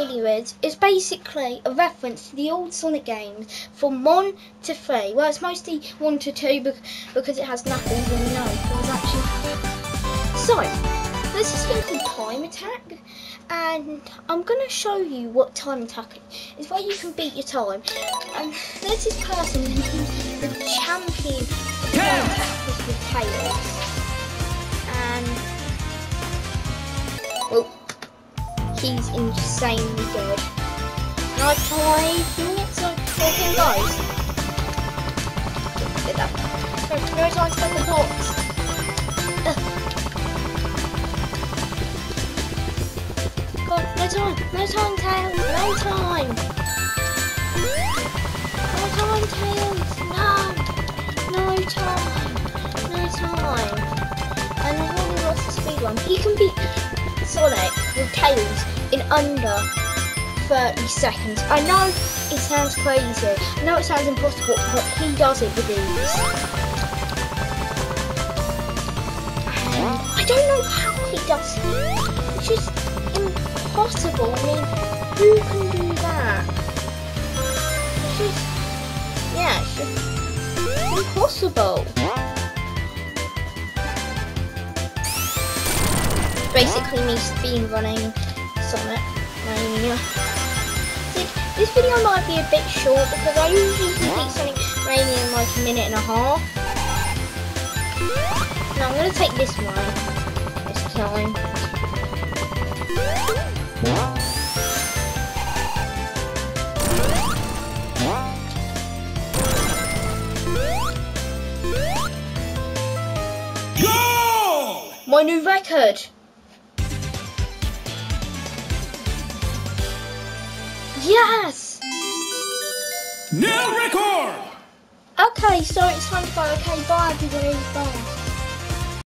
Aliens is basically a reference to the old Sonic games from 1 to 3. Well, it's mostly 1 to 2 because it has nothing than no. actually... So, this is thing called Time Attack. And I'm going to show you what Time Attack is. It's where you can beat your time. And there's this person who's the champion of Time Attack with Tails. And... Well, he's insanely good. And I've tried minutes of talking guys. Look that. No time to the box. No time, no time, Tails, no time. No time, Tails, no, no time, no time. And I've only lost the speed one. He can beat Sonic with Tails in under 30 seconds. I know it sounds crazy, I know it sounds impossible, but he does it with. I don't know how he does it. It's just impossible. I mean, who can do that? It's just, yeah, it's just impossible. Basically me speed running Sonic Mania. This video might be a bit short because I usually complete Sonic Mania in like a minute and a half. Now I'm going to take this one this time. Go! My new record! Yes! New record! Okay, so it's time to go. Okay, bye everybody. Bye.